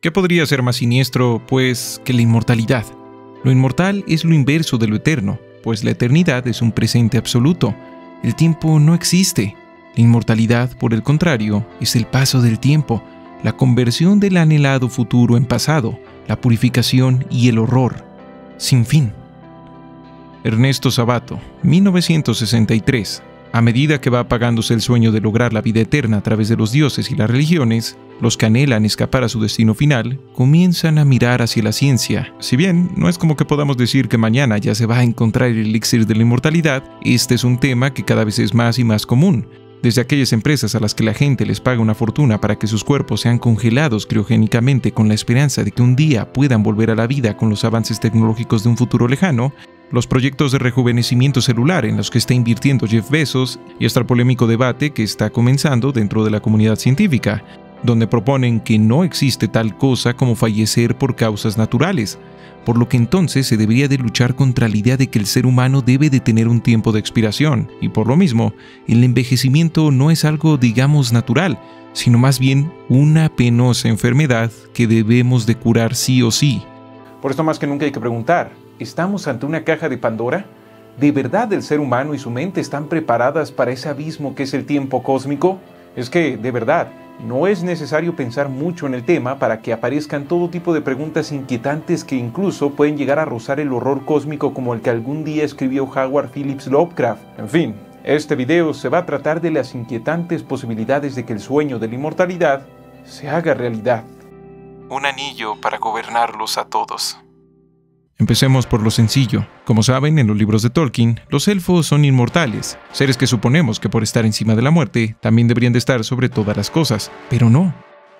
¿Qué podría ser más siniestro, pues, que la inmortalidad? Lo inmortal es lo inverso de lo eterno, pues la eternidad es un presente absoluto. El tiempo no existe. La inmortalidad, por el contrario, es el paso del tiempo, la conversión del anhelado futuro en pasado, la purificación y el horror, sin fin. Ernesto Sabato, 1963. A medida que va apagándose el sueño de lograr la vida eterna a través de los dioses y las religiones, los que anhelan escapar a su destino final comienzan a mirar hacia la ciencia. Si bien no es como que podamos decir que mañana ya se va a encontrar el elixir de la inmortalidad, este es un tema que cada vez es más y más común. Desde aquellas empresas a las que la gente les paga una fortuna para que sus cuerpos sean congelados criogénicamente con la esperanza de que un día puedan volver a la vida con los avances tecnológicos de un futuro lejano, los proyectos de rejuvenecimiento celular en los que está invirtiendo Jeff Bezos y hasta el polémico debate que está comenzando dentro de la comunidad científica, donde proponen que no existe tal cosa como fallecer por causas naturales, por lo que entonces se debería de luchar contra la idea de que el ser humano debe de tener un tiempo de expiración, y por lo mismo, el envejecimiento no es algo digamos natural, sino más bien una penosa enfermedad que debemos de curar sí o sí. Por esto más que nunca hay que preguntar, ¿Estamos ante una caja de Pandora? ¿De verdad el ser humano y su mente están preparadas para ese abismo que es el tiempo cósmico? Es que, de verdad, no es necesario pensar mucho en el tema para que aparezcan todo tipo de preguntas inquietantes que incluso pueden llegar a rozar el horror cósmico como el que algún día escribió Howard Phillips Lovecraft. En fin, este video se va a tratar de las inquietantes posibilidades de que el sueño de la inmortalidad se haga realidad. Un anillo para gobernarlos a todos. Empecemos por lo sencillo. Como saben, en los libros de Tolkien, los elfos son inmortales, seres que suponemos que por estar encima de la muerte también deberían de estar sobre todas las cosas, pero no.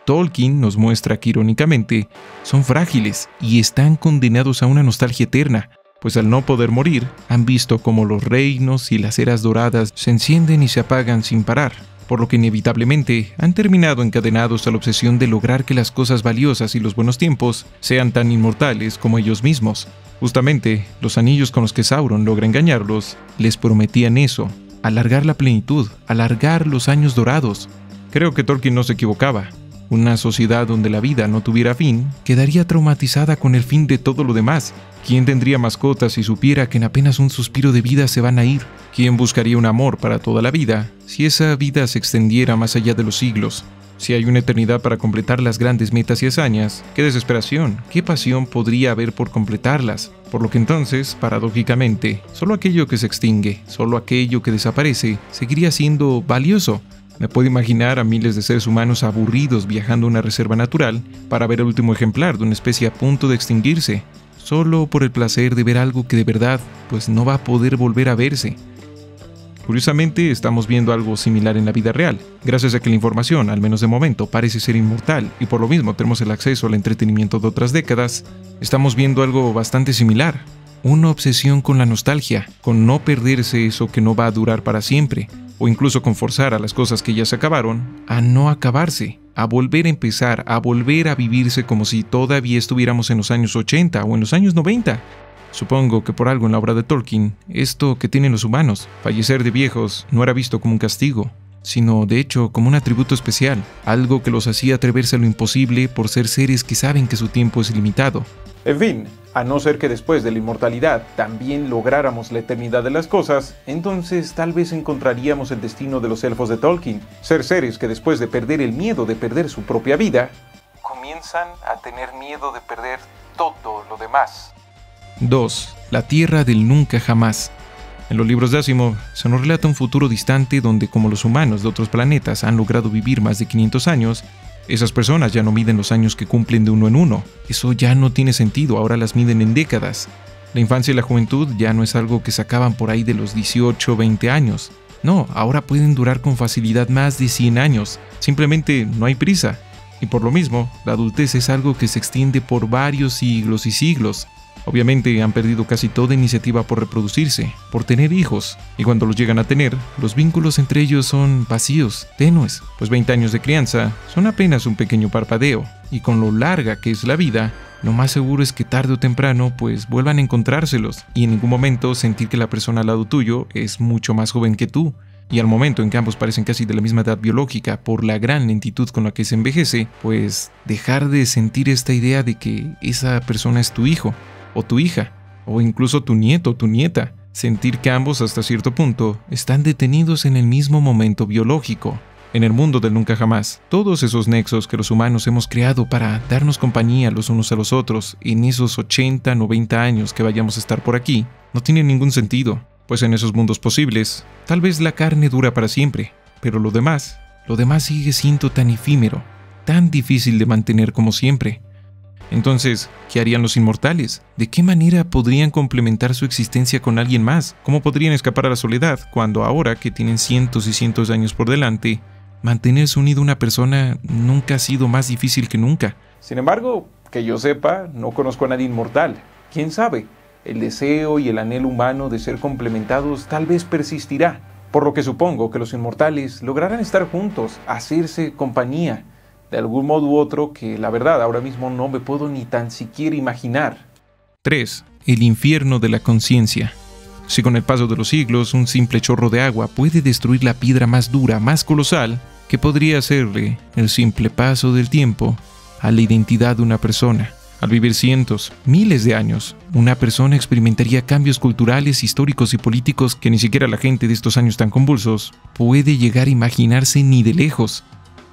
Tolkien nos muestra que irónicamente son frágiles y están condenados a una nostalgia eterna, pues al no poder morir, han visto como los reinos y las eras doradas se encienden y se apagan sin parar por lo que inevitablemente han terminado encadenados a la obsesión de lograr que las cosas valiosas y los buenos tiempos sean tan inmortales como ellos mismos. Justamente, los anillos con los que Sauron logra engañarlos les prometían eso, alargar la plenitud, alargar los años dorados. Creo que Tolkien no se equivocaba. Una sociedad donde la vida no tuviera fin quedaría traumatizada con el fin de todo lo demás. ¿Quién tendría mascotas si supiera que en apenas un suspiro de vida se van a ir? ¿Quién buscaría un amor para toda la vida si esa vida se extendiera más allá de los siglos? Si hay una eternidad para completar las grandes metas y hazañas, qué desesperación, qué pasión podría haber por completarlas. Por lo que entonces, paradójicamente, solo aquello que se extingue, solo aquello que desaparece, seguiría siendo valioso. Me puedo imaginar a miles de seres humanos aburridos viajando a una reserva natural para ver el último ejemplar de una especie a punto de extinguirse, solo por el placer de ver algo que de verdad pues no va a poder volver a verse. Curiosamente, estamos viendo algo similar en la vida real, gracias a que la información, al menos de momento, parece ser inmortal y por lo mismo tenemos el acceso al entretenimiento de otras décadas, estamos viendo algo bastante similar. Una obsesión con la nostalgia, con no perderse eso que no va a durar para siempre, o incluso con forzar a las cosas que ya se acabaron a no acabarse, a volver a empezar, a volver a vivirse como si todavía estuviéramos en los años 80 o en los años 90, Supongo que por algo en la obra de Tolkien, esto que tienen los humanos, fallecer de viejos, no era visto como un castigo, sino de hecho como un atributo especial, algo que los hacía atreverse a lo imposible por ser seres que saben que su tiempo es limitado. En fin, a no ser que después de la inmortalidad también lográramos la eternidad de las cosas, entonces tal vez encontraríamos el destino de los elfos de Tolkien, ser seres que después de perder el miedo de perder su propia vida, comienzan a tener miedo de perder todo lo demás. 2. La Tierra del Nunca Jamás. En los libros de Asimov se nos relata un futuro distante donde como los humanos de otros planetas han logrado vivir más de 500 años, esas personas ya no miden los años que cumplen de uno en uno. Eso ya no tiene sentido, ahora las miden en décadas. La infancia y la juventud ya no es algo que sacaban por ahí de los 18 o 20 años. No, ahora pueden durar con facilidad más de 100 años. Simplemente no hay prisa. Y por lo mismo, la adultez es algo que se extiende por varios siglos y siglos. Obviamente han perdido casi toda iniciativa por reproducirse, por tener hijos, y cuando los llegan a tener, los vínculos entre ellos son vacíos, tenues, pues 20 años de crianza son apenas un pequeño parpadeo, y con lo larga que es la vida, lo más seguro es que tarde o temprano pues vuelvan a encontrárselos y en ningún momento sentir que la persona al lado tuyo es mucho más joven que tú. y al momento en que ambos parecen casi de la misma edad biológica por la gran lentitud con la que se envejece, pues dejar de sentir esta idea de que esa persona es tu hijo tu hija o incluso tu nieto o tu nieta, sentir que ambos hasta cierto punto están detenidos en el mismo momento biológico. En el mundo del nunca jamás, todos esos nexos que los humanos hemos creado para darnos compañía los unos a los otros en esos 80, 90 años que vayamos a estar por aquí, no tienen ningún sentido, pues en esos mundos posibles, tal vez la carne dura para siempre, pero lo demás, lo demás sigue siendo tan efímero, tan difícil de mantener como siempre. Entonces, ¿qué harían los inmortales? ¿De qué manera podrían complementar su existencia con alguien más? ¿Cómo podrían escapar a la soledad cuando ahora que tienen cientos y cientos de años por delante, mantenerse unido a una persona nunca ha sido más difícil que nunca? Sin embargo, que yo sepa, no conozco a nadie inmortal. ¿Quién sabe? El deseo y el anhelo humano de ser complementados tal vez persistirá, por lo que supongo que los inmortales lograrán estar juntos, hacerse compañía, de algún modo u otro que la verdad ahora mismo no me puedo ni tan siquiera imaginar. 3. El infierno de la conciencia. Si con el paso de los siglos un simple chorro de agua puede destruir la piedra más dura, más colosal, que podría hacerle el simple paso del tiempo a la identidad de una persona. Al vivir cientos, miles de años, una persona experimentaría cambios culturales, históricos y políticos que ni siquiera la gente de estos años tan convulsos puede llegar a imaginarse ni de lejos.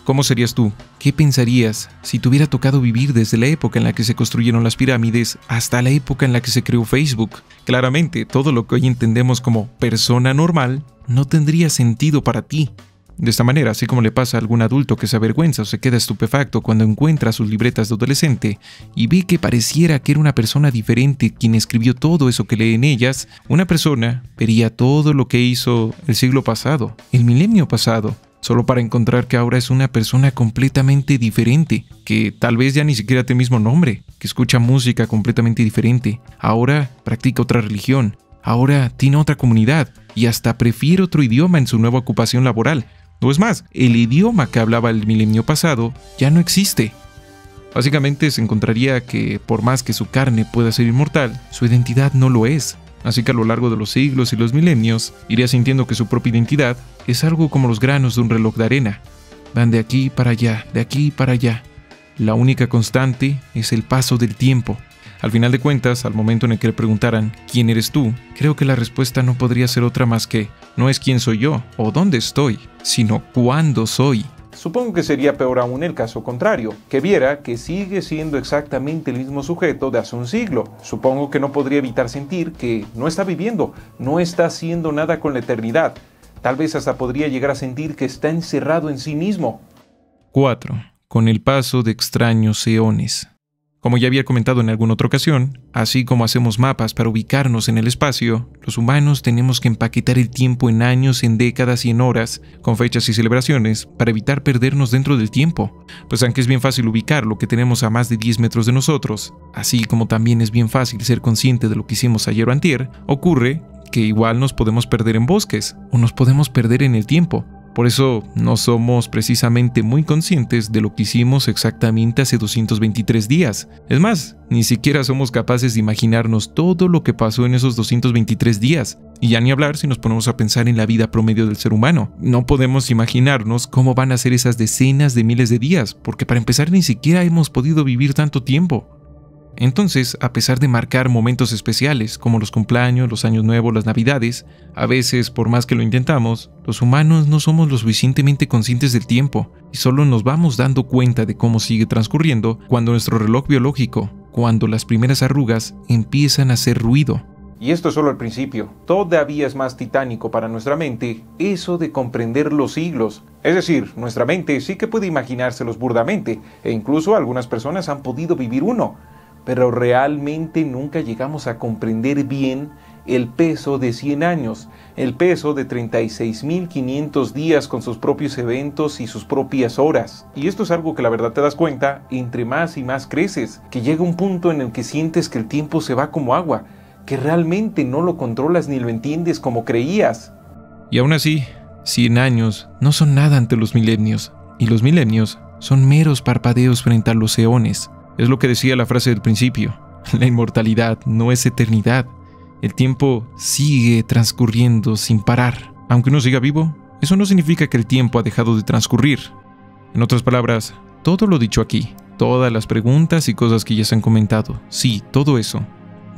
¿Cómo serías tú? ¿Qué pensarías si te hubiera tocado vivir desde la época en la que se construyeron las pirámides hasta la época en la que se creó Facebook? Claramente, todo lo que hoy entendemos como persona normal no tendría sentido para ti. De esta manera, así como le pasa a algún adulto que se avergüenza o se queda estupefacto cuando encuentra sus libretas de adolescente y ve que pareciera que era una persona diferente quien escribió todo eso que lee en ellas, una persona vería todo lo que hizo el siglo pasado, el milenio pasado, solo para encontrar que ahora es una persona completamente diferente, que tal vez ya ni siquiera tiene mismo nombre, que escucha música completamente diferente, ahora practica otra religión, ahora tiene otra comunidad y hasta prefiere otro idioma en su nueva ocupación laboral. No es más, el idioma que hablaba el milenio pasado ya no existe. Básicamente se encontraría que por más que su carne pueda ser inmortal, su identidad no lo es. Así que a lo largo de los siglos y los milenios, iría sintiendo que su propia identidad es algo como los granos de un reloj de arena. Van de aquí para allá, de aquí para allá. La única constante es el paso del tiempo. Al final de cuentas, al momento en el que le preguntaran ¿quién eres tú?, creo que la respuesta no podría ser otra más que no es quién soy yo o dónde estoy, sino cuándo soy. Supongo que sería peor aún el caso contrario, que viera que sigue siendo exactamente el mismo sujeto de hace un siglo. Supongo que no podría evitar sentir que no está viviendo, no está haciendo nada con la eternidad. Tal vez hasta podría llegar a sentir que está encerrado en sí mismo. 4. Con el paso de extraños eones. Como ya había comentado en alguna otra ocasión, así como hacemos mapas para ubicarnos en el espacio, los humanos tenemos que empaquetar el tiempo en años, en décadas y en horas, con fechas y celebraciones, para evitar perdernos dentro del tiempo. Pues aunque es bien fácil ubicar lo que tenemos a más de 10 metros de nosotros, así como también es bien fácil ser consciente de lo que hicimos ayer o antier, ocurre que igual nos podemos perder en bosques o nos podemos perder en el tiempo. Por eso no somos precisamente muy conscientes de lo que hicimos exactamente hace 223 días. Es más, ni siquiera somos capaces de imaginarnos todo lo que pasó en esos 223 días. Y ya ni hablar si nos ponemos a pensar en la vida promedio del ser humano. No podemos imaginarnos cómo van a ser esas decenas de miles de días, porque para empezar ni siquiera hemos podido vivir tanto tiempo. Entonces, a pesar de marcar momentos especiales, como los cumpleaños, los años nuevos, las navidades, a veces, por más que lo intentamos, los humanos no somos lo suficientemente conscientes del tiempo y solo nos vamos dando cuenta de cómo sigue transcurriendo cuando nuestro reloj biológico, cuando las primeras arrugas empiezan a hacer ruido. Y esto es solo el principio. Todavía es más titánico para nuestra mente eso de comprender los siglos. Es decir, nuestra mente sí que puede imaginárselos burdamente, e incluso algunas personas han podido vivir uno pero realmente nunca llegamos a comprender bien el peso de 100 años, el peso de 36.500 días con sus propios eventos y sus propias horas. Y esto es algo que la verdad te das cuenta entre más y más creces, que llega un punto en el que sientes que el tiempo se va como agua, que realmente no lo controlas ni lo entiendes como creías. Y aún así, 100 años no son nada ante los milenios, y los milenios son meros parpadeos frente a los eones. Es lo que decía la frase del principio. La inmortalidad no es eternidad. El tiempo sigue transcurriendo sin parar. Aunque uno siga vivo, eso no significa que el tiempo ha dejado de transcurrir. En otras palabras, todo lo dicho aquí, todas las preguntas y cosas que ya se han comentado, sí, todo eso,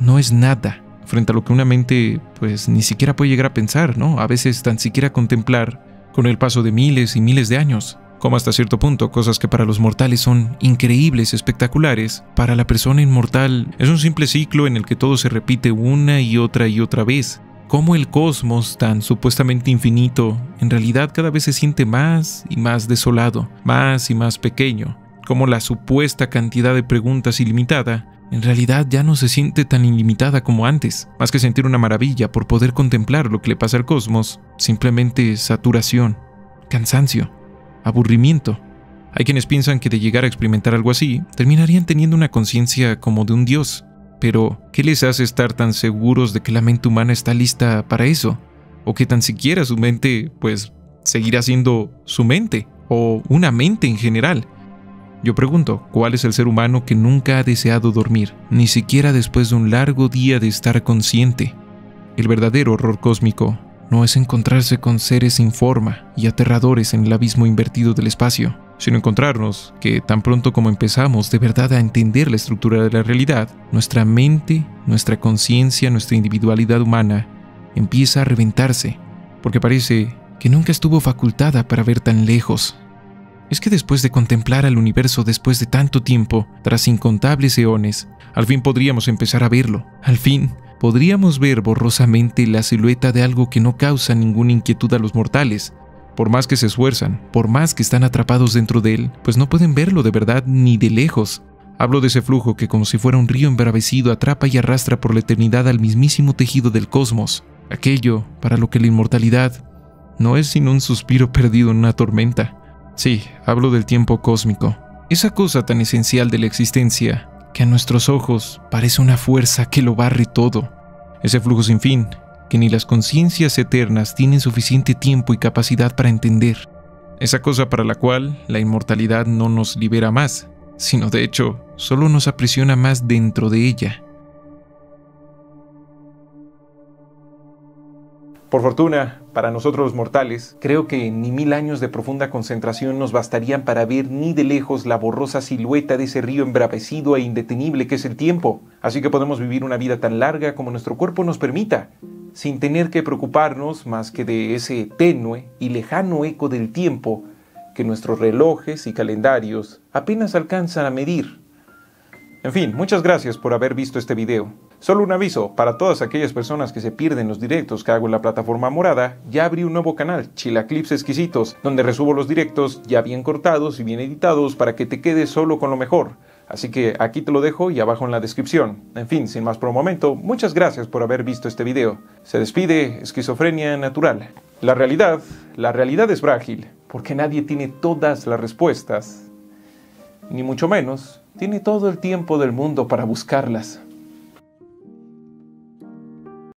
no es nada frente a lo que una mente pues ni siquiera puede llegar a pensar, ¿no? A veces tan siquiera contemplar con el paso de miles y miles de años, como hasta cierto punto cosas que para los mortales son increíbles, espectaculares, para la persona inmortal es un simple ciclo en el que todo se repite una y otra y otra vez. Como el cosmos, tan supuestamente infinito, en realidad cada vez se siente más y más desolado, más y más pequeño. Como la supuesta cantidad de preguntas ilimitada en realidad ya no se siente tan ilimitada como antes. Más que sentir una maravilla por poder contemplar lo que le pasa al cosmos, simplemente saturación, cansancio, aburrimiento. Hay quienes piensan que de llegar a experimentar algo así, terminarían teniendo una conciencia como de un dios. Pero, ¿qué les hace estar tan seguros de que la mente humana está lista para eso? O que tan siquiera su mente, pues, seguirá siendo su mente, o una mente en general. Yo pregunto, ¿cuál es el ser humano que nunca ha deseado dormir, ni siquiera después de un largo día de estar consciente? El verdadero horror cósmico no es encontrarse con seres sin forma y aterradores en el abismo invertido del espacio, sino encontrarnos que tan pronto como empezamos de verdad a entender la estructura de la realidad, nuestra mente, nuestra conciencia, nuestra individualidad humana empieza a reventarse, porque parece que nunca estuvo facultada para ver tan lejos, es que después de contemplar al universo después de tanto tiempo, tras incontables eones, al fin podríamos empezar a verlo. Al fin, podríamos ver borrosamente la silueta de algo que no causa ninguna inquietud a los mortales. Por más que se esfuerzan, por más que están atrapados dentro de él, pues no pueden verlo de verdad ni de lejos. Hablo de ese flujo que como si fuera un río embravecido atrapa y arrastra por la eternidad al mismísimo tejido del cosmos, aquello para lo que la inmortalidad no es sino un suspiro perdido en una tormenta. Sí, hablo del tiempo cósmico, esa cosa tan esencial de la existencia que a nuestros ojos parece una fuerza que lo barre todo, ese flujo sin fin que ni las conciencias eternas tienen suficiente tiempo y capacidad para entender, esa cosa para la cual la inmortalidad no nos libera más, sino de hecho solo nos aprisiona más dentro de ella. Por fortuna, para nosotros los mortales, creo que ni mil años de profunda concentración nos bastarían para ver ni de lejos la borrosa silueta de ese río embravecido e indetenible que es el tiempo. Así que podemos vivir una vida tan larga como nuestro cuerpo nos permita, sin tener que preocuparnos más que de ese tenue y lejano eco del tiempo que nuestros relojes y calendarios apenas alcanzan a medir. En fin, muchas gracias por haber visto este video. Solo un aviso, para todas aquellas personas que se pierden los directos que hago en la plataforma morada, ya abrí un nuevo canal, Chilaclips Exquisitos, donde resubo los directos ya bien cortados y bien editados para que te quedes solo con lo mejor. Así que aquí te lo dejo y abajo en la descripción. En fin, sin más por un momento, muchas gracias por haber visto este video. Se despide Esquizofrenia Natural. La realidad, la realidad es frágil, porque nadie tiene todas las respuestas, ni mucho menos tiene todo el tiempo del mundo para buscarlas.